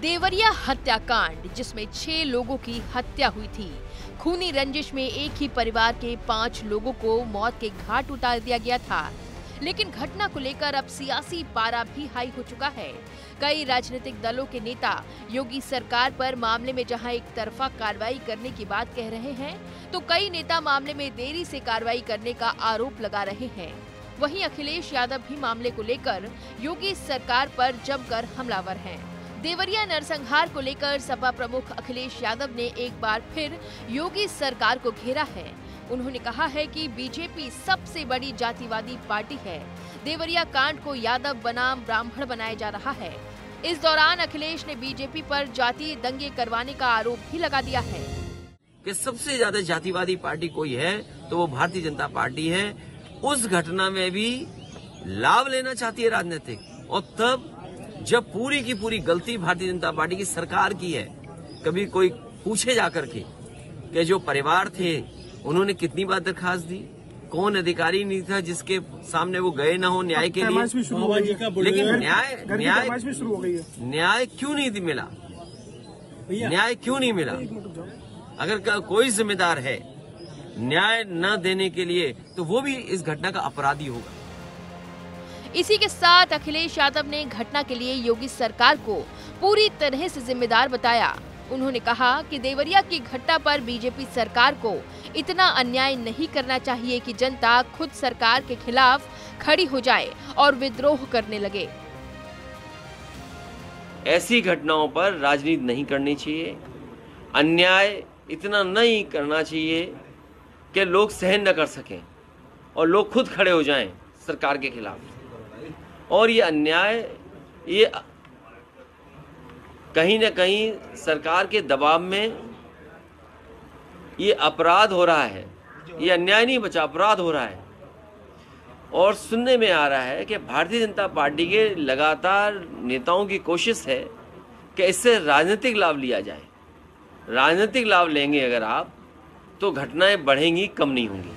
देवरिया हत्याकांड, जिसमें छह लोगों की हत्या हुई थी। खूनी रंजिश में एक ही परिवार के पाँच लोगों को मौत के घाट उतार दिया गया था। लेकिन घटना को लेकर अब सियासी पारा भी हाई हो चुका है। कई राजनीतिक दलों के नेता योगी सरकार पर मामले में जहाँ एक तरफा कार्रवाई करने की बात कह रहे हैं तो कई नेता मामले में देरी से कार्रवाई करने का आरोप लगा रहे हैं। वहीं अखिलेश यादव भी मामले को लेकर योगी सरकार पर जमकर हमलावर हैं। देवरिया नरसंहार को लेकर सपा प्रमुख अखिलेश यादव ने एक बार फिर योगी सरकार को घेरा है। उन्होंने कहा है कि बीजेपी सबसे बड़ी जातिवादी पार्टी है। देवरिया कांड को यादव बनाम ब्राह्मण बनाया जा रहा है। इस दौरान अखिलेश ने बीजेपी पर जातीय दंगे करवाने का आरोप भी लगा दिया है। कि सबसे ज़्यादा जातिवादी पार्टी कोई है तो वो भारतीय जनता पार्टी है। उस घटना में भी लाभ लेना चाहती है राजनीतिक। और तब जब पूरी की पूरी गलती भारतीय जनता पार्टी की सरकार की है कभी कोई पूछे जाकर के कि जो परिवार थे उन्होंने कितनी बार दरखास्त दी? कौन अधिकारी नहीं था जिसके सामने वो गए ना हो न्याय के लिए? शुरू हो गई लेकिन न्याय न्याय शुरू हो गई है। न्याय क्यों नहीं मिला? न्याय क्यों नहीं मिला। अगर कोई जिम्मेदार है न्याय न देने के लिए तो वो भी इस घटना का अपराधी होगा। इसी के साथ अखिलेश यादव ने घटना के लिए योगी सरकार को पूरी तरह से जिम्मेदार बताया। उन्होंने कहा कि देवरिया की घटना पर बीजेपी सरकार को इतना अन्याय नहीं करना चाहिए कि जनता खुद सरकार के खिलाफ खड़ी हो जाए और विद्रोह करने लगे। ऐसी घटनाओं पर राजनीति नहीं करनी चाहिए। अन्याय इतना नहीं करना चाहिए कि लोग सहन न कर सकें और लोग खुद खड़े हो जाएँ सरकार के खिलाफ। और ये अन्याय, ये कहीं ना कहीं सरकार के दबाव में ये अपराध हो रहा है। ये अन्याय नहीं बचा, अपराध हो रहा है। और सुनने में आ रहा है कि भारतीय जनता पार्टी के लगातार नेताओं की कोशिश है कि इससे राजनीतिक लाभ लिया जाए। राजनीतिक लाभ लेंगे अगर आप तो घटनाएँ बढ़ेंगी, कम नहीं होंगी।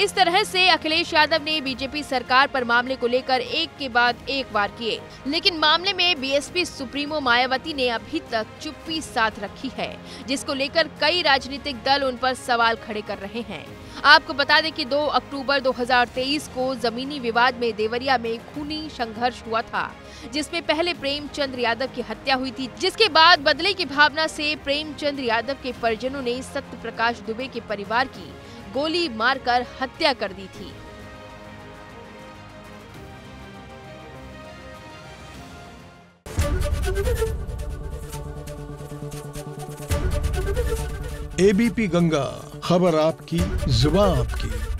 इस तरह से अखिलेश यादव ने बीजेपी सरकार पर मामले को लेकर एक के बाद एक वार किए, लेकिन मामले में बीएसपी सुप्रीमो मायावती ने अभी तक चुप्पी साथ रखी है, जिसको लेकर कई राजनीतिक दल उन पर सवाल खड़े कर रहे हैं। आपको बता दें कि 2 अक्टूबर 2023 को जमीनी विवाद में देवरिया में खूनी संघर्ष हुआ था, जिसमें पहले प्रेमचंद्र यादव की हत्या हुई थी, जिसके बाद बदले की भावना से प्रेमचंद्र यादव के परिजनों ने सत्य प्रकाश दुबे के परिवार की गोली मारकर हत्या कर दी थी। एबीपी गंगा खबर आपकी जुबा आपकी।